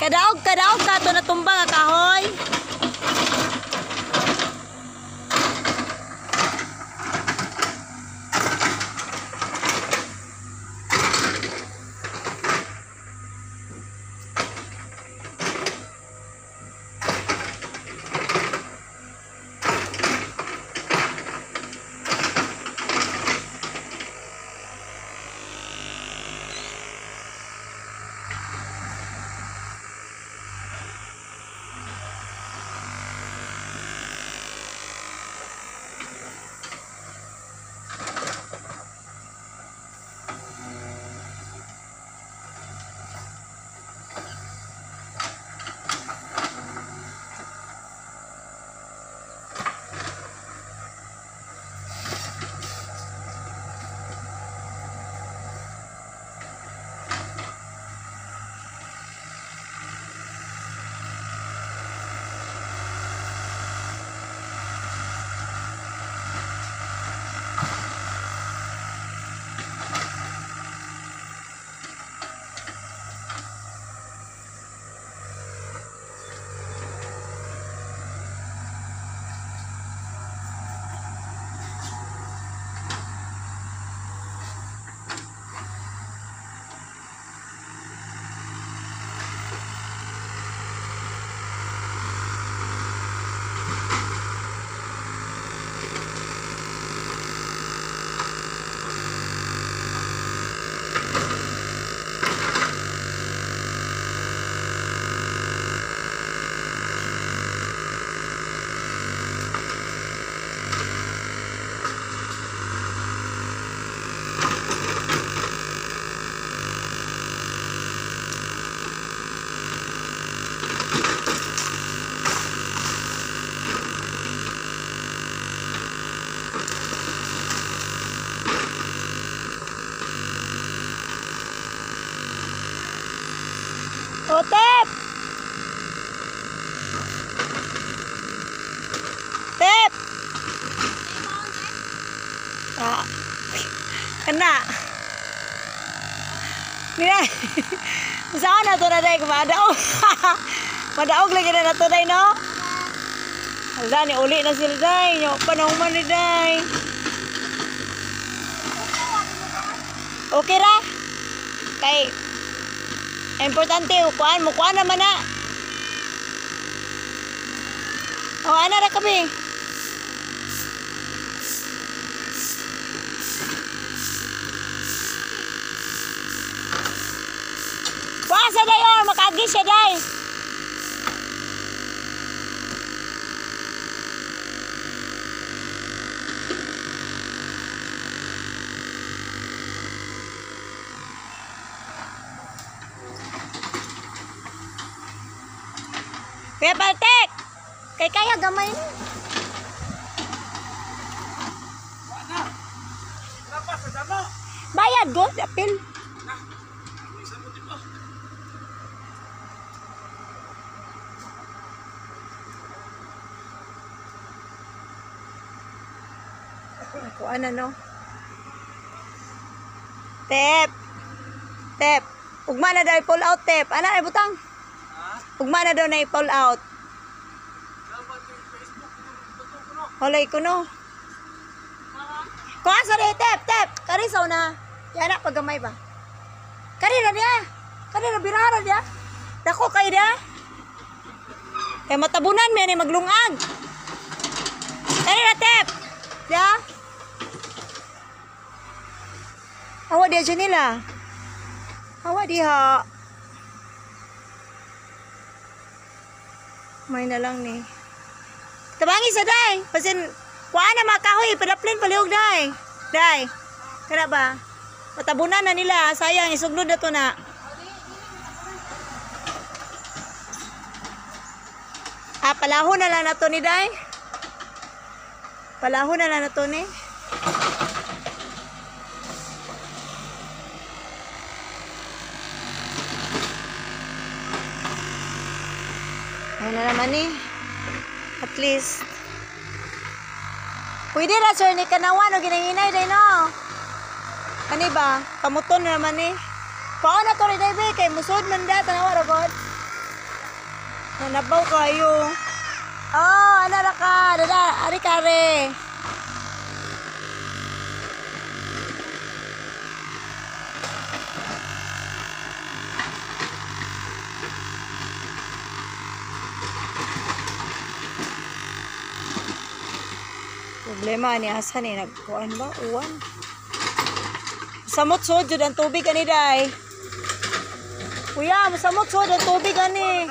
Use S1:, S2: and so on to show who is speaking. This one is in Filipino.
S1: Kadaog, kadaog ka to natumba nga kahoy. O, Tep! Ah. Kena. Nilay. Saan na to na day? Madaog. Madaog lagi na na to day, no? Hala, ni uli na sila day. Yung panahon man ni day. Okay ra? Kay, Importante, ukuan mo, kuan naman na. O, ana ra kami. Wasa dayo, makagi siya day. Kuya Baltek! Kay kaya gamay na. Bayad go, apil. Kuan ano? Tep. Tep. Ugma na daw i-pull out, Tep. Ana ay butang? Ugma na daw na i-pull out. Holay ko no. Kuha sa rin, tep, tep. Kari sa una. Yan na, paggamay ba? Kari na niya. Kari na birara niya. Dako kayo niya. Eh, matabunan mo yan, maglungag. Kari na, tep. Ya. Awa dia dyan nila. Awa diha. May na lang ni. Tabangi sa day. Pasin, kuhaan na mga kahoy. Padaplin palihog day. Day. Kaya ba? Matabunan na nila. Sayang, isuglod na to na. Ah, palahon na lang na to ni day. Palahon na lang na to ni. Ayan na naman eh. At least. Pwede ra sir ni kanawan o ginahinay day no. Ano ba? Kamuton na naman eh. Pao na to rin day kay musod man da tanawa ra god. Nanabaw kayo. Oh, ano na ka? Dada, ari kare. Problema ni Hasan eh, nagkuhan ba? Uwan. Samot sod, jud tubig ani day. Kuya, masamot sod ang tubig ani.